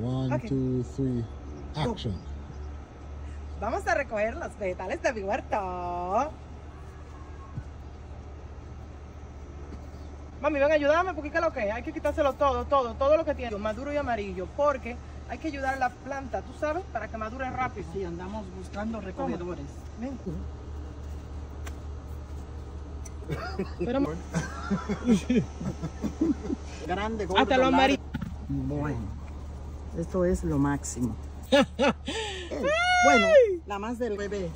One, two, three, action. Vamos a recoger los vegetales de mi huerto. Mami, ven a ayudarme porque ¿qué es lo que? Hay que quitárselo todo, todo, todo lo que tiene, maduro y amarillo, porque hay que ayudar a la planta, ¿tú sabes? Para que madure rápido. Sí, andamos buscando recogedores. Ven. Pero Grande, gordo, hasta lo largo. amarillo. Bueno, esto es lo máximo. Eh, bueno, la más del bebé.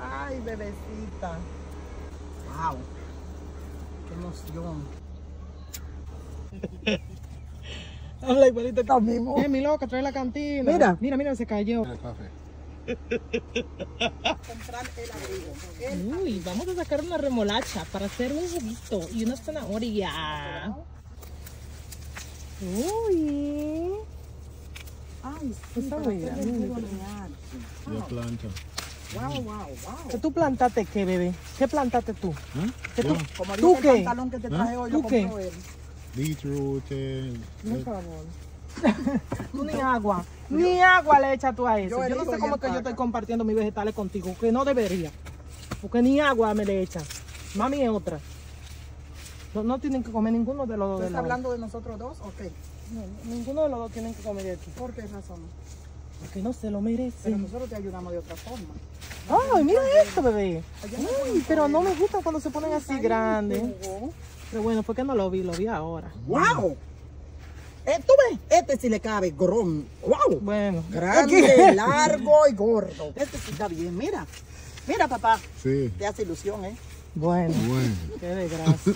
Ay, bebecita. Wow. Qué emoción. Habla igualito que mismo. Eh, mi loca, trae la cantina. Mira. Mira, mira, se cayó. El café. Comprar el abrigo. Uy, vamos a sacar una remolacha para hacer un juguito y una zanahoria. Uy. Ay, sí, Esa mira. Yo. Wow, wow, wow. ¿Qué ¿Tú plantaste qué, bebé? ¿Qué plantaste tú? ¿Eh? ¿Qué tú? Como ¿Tú dice qué? el pantalón que te traje hoy, lo ¿Tú qué? compró él. Beetroot, eh, Por favor. Tú ni agua, ni agua le echas tú a eso. Yo Yo, no sé cómo él que yo estoy compartiendo mis vegetales contigo, que no debería. Porque ni agua me le echan. Mami es otra. No, no tienen que comer ninguno de los dos. ¿Tú de estás hablando de nosotros dos? Ok. No, ninguno de los dos tienen que comer de aquí. ¿Por qué razón? Porque no se lo Pero merecen. nosotros te ayudamos de otra forma. Ay, mira esto, bebé. Ay, pero no me gusta cuando se ponen así grandes. Pero bueno, ¿por qué no lo vi? Lo vi ahora. ¡Wow! Eh, ¿Tú ves? Este sí le cabe, grón. ¡Wow! Bueno. Grande, largo y gordo. Este sí está bien, mira. Mira, papá. Sí. Te hace ilusión, ¿eh? Bueno, Bueno. qué desgracia.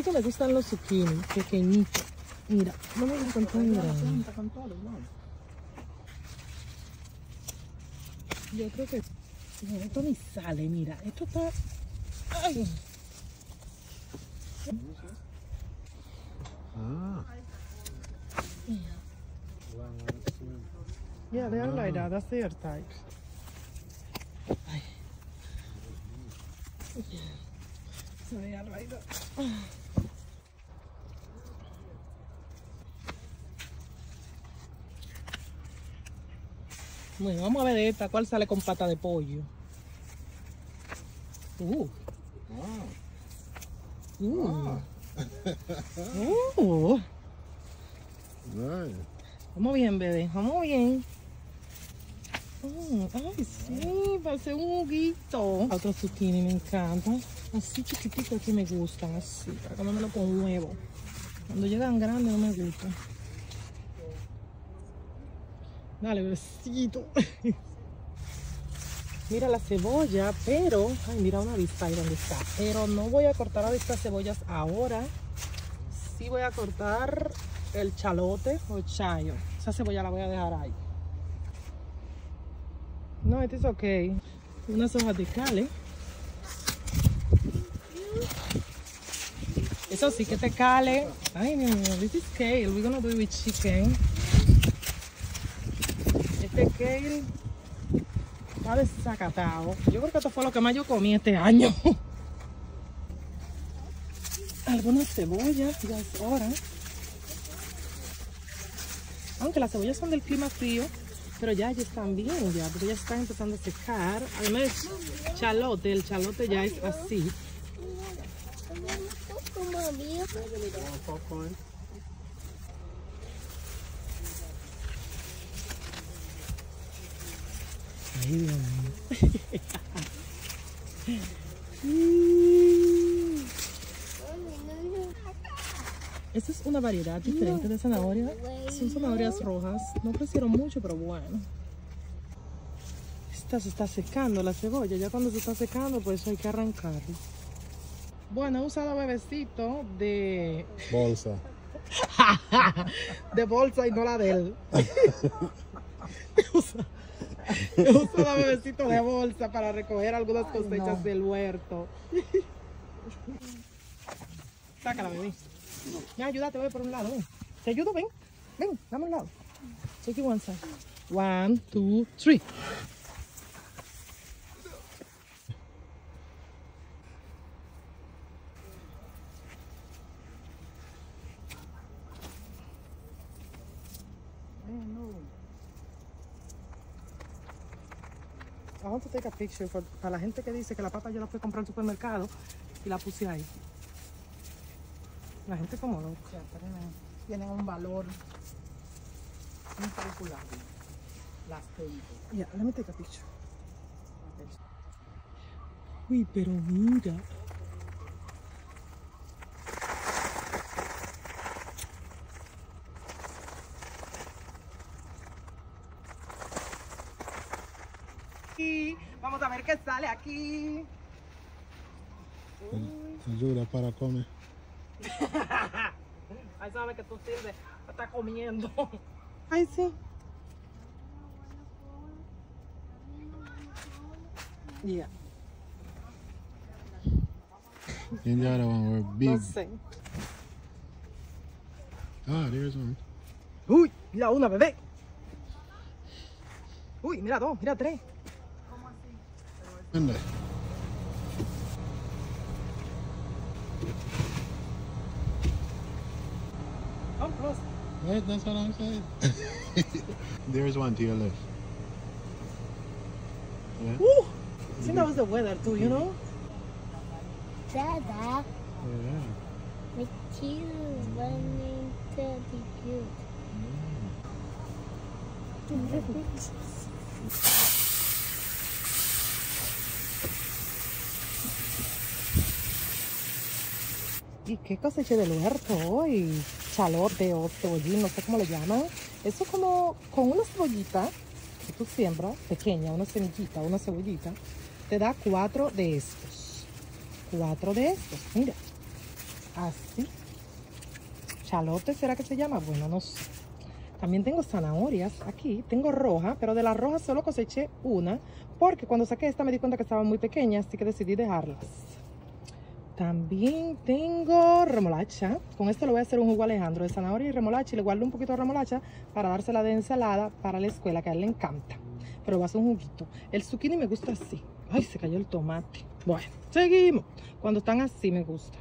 Así que me gustan los zucchini, pequeñitos. Mira, no me gustan tan grandes. Yo creo que esto ni sale, mira, esto está. Ay. Ah. Yeah, they are like that. That's their type. Ay. So they are like that. Bueno, vamos a ver esta. ¿Cuál sale con pata de pollo? Uh. Uh. Uh. Right. Vamos bien, bebé. Vamos bien. Mm, ay, sí, parece un juguito. Otro zucchini me encanta. Así chiquititos que me gustan, así, para comérmelo con huevo. Cuando llegan grandes no me gustan. Dale, bebecito. Mira la cebolla, pero... Ay, mira una vista ahí donde está. Pero no voy a cortar a estas cebollas ahora. Sí voy a cortar el chalote o chayo. Esa cebolla la voy a dejar ahí. No, esto es ok. Unas hojas de cale. Eso sí que te cale. Ay, mi amor, this is kale. We're gonna do it with chicken. Este kale está desacatado. Yo creo que esto fue lo que más yo comí este año. Algunas cebollas, ya es hora. Aunque las cebollas son del clima frío, pero ya, ya están bien, ya, porque ya están empezando a secar. Además, chalote, el chalote ya es así. Ay, Dios mío. Esta es una variedad diferente de zanahoria. Son zanahorias rojas. No crecieron mucho, pero bueno. Esta se está secando la cebolla. Ya cuando se está secando, pues hay que arrancarlo. Bueno, he usado bebecito de, Bolsa. de bolsa y no la de él. he usado bebecito de bolsa para recoger algunas cosechas del huerto. Sácala, bebé. Ya, ayúdate, voy por un lado. ven. Te ayudo, ven. Ven, dame un lado. Take it one side. One, two, three. I want to take a picture for- para la gente que dice que la papa yo la fui a comprar al supermercado y la puse ahí. La gente como loca. Sea, tienen, tienen un valor incalculable. Las tengo. Yeah, let me take a picture. Uy, pero mira. Vamos a ver qué sale aquí. Ayuda para comer. Ahí sabe que tú sirves, está comiendo. Ay, sí. Yeah, And the other one were big. no sé. Ah, there's one. Uy, mira una, bebé. Uy, mira dos, mira tres. And there. Come close. Right, that's what I'm saying. there's one to your left. Yeah. Ooh, I think that was the weather too, you know? Dada, Yeah. me too wanting to be mm. good. ¿Y qué coseché del huerto hoy? Chalote o cebollín, no sé cómo le llaman. Eso como con una cebollita que tú siembras, pequeña, una semillita, una cebollita, te da cuatro de estos. Cuatro de estos, mira. Así. Chalote, ¿será que se llama? Bueno, no sé. También tengo zanahorias aquí. Tengo roja, pero de la roja solo coseché una, porque cuando saqué esta me di cuenta que estaban muy pequeñas, así que decidí dejarlas. También tengo remolacha. Con esto le voy a hacer un jugo Alejandro de zanahoria y remolacha y le guardo un poquito de remolacha para dársela de ensalada para la escuela, que a él le encanta. Pero va a ser un juguito. El zucchini me gusta así. Ay, se cayó el tomate. Bueno, seguimos. Cuando están así me gusta.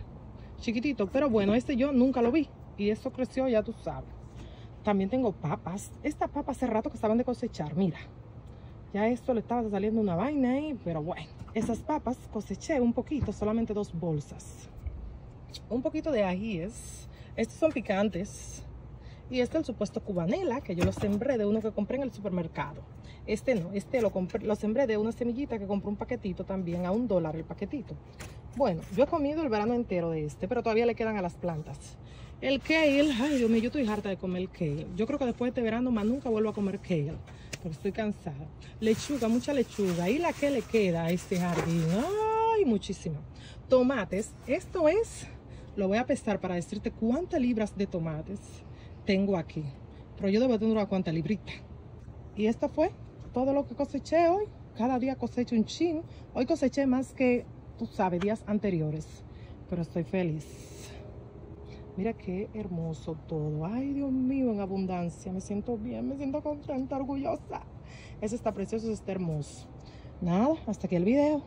Chiquitito, pero bueno, este yo nunca lo vi. Y esto creció, ya tú sabes. También tengo papas. Estas papas hace rato que estaban de cosechar, mira. Ya esto le estaba saliendo una vaina ahí, pero bueno. Esas papas coseché un poquito, solamente dos bolsas. Un poquito de ajíes. Estos son picantes. Y este es el supuesto cubanela, que yo lo sembré de uno que compré en el supermercado. Este no, este lo, compré, lo sembré de una semillita que compré un paquetito también, a un dólar el paquetito. Bueno, yo he comido el verano entero de este, pero todavía le quedan a las plantas. El kale, ay Dios mío, yo estoy harta de comer kale. Yo creo que después de este verano más nunca vuelvo a comer kale, porque estoy cansada. Lechuga, mucha lechuga. Y la que le queda a este jardín, ay, muchísima. Tomates, esto es, lo voy a pesar para decirte cuántas libras de tomates tengo aquí. Pero yo debo tener una cuanta librita. Y esto fue todo lo que coseché hoy. Cada día cosecho un chin. Hoy coseché más que, tú sabes, días anteriores. Pero estoy feliz. Mira qué hermoso todo. Ay, Dios mío, en abundancia. Me siento bien, me siento contenta, orgullosa. Eso está precioso, eso está hermoso. Nada, hasta aquí el video.